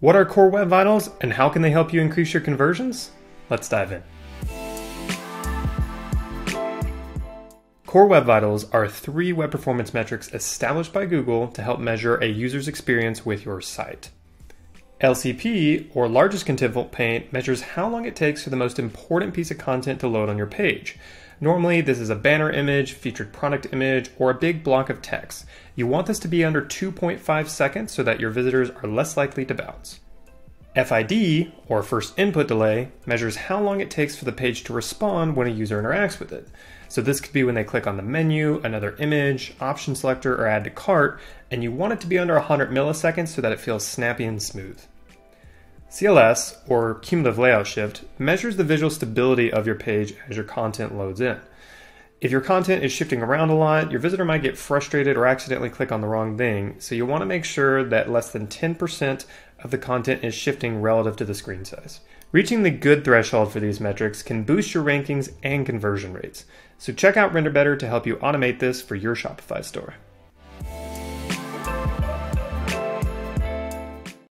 What are Core Web Vitals and how can they help you increase your conversions? Let's dive in. Core Web Vitals are three web performance metrics established by Google to help measure a user's experience with your site. LCP, or largest contentful paint, measures how long it takes for the most important piece of content to load on your page. Normally, this is a banner image, featured product image, or a big block of text. You want this to be under 2.5 seconds so that your visitors are less likely to bounce. FID, or first input delay, measures how long it takes for the page to respond when a user interacts with it. So this could be when they click on the menu, another image, option selector, or add to cart, and you want it to be under 100 milliseconds so that it feels snappy and smooth. CLS, or Cumulative Layout Shift, measures the visual stability of your page as your content loads in. If your content is shifting around a lot, your visitor might get frustrated or accidentally click on the wrong thing, so you want to make sure that less than 10% of the content is shifting relative to the screen size. Reaching the good threshold for these metrics can boost your rankings and conversion rates. So check out RenderBetter to help you automate this for your Shopify store.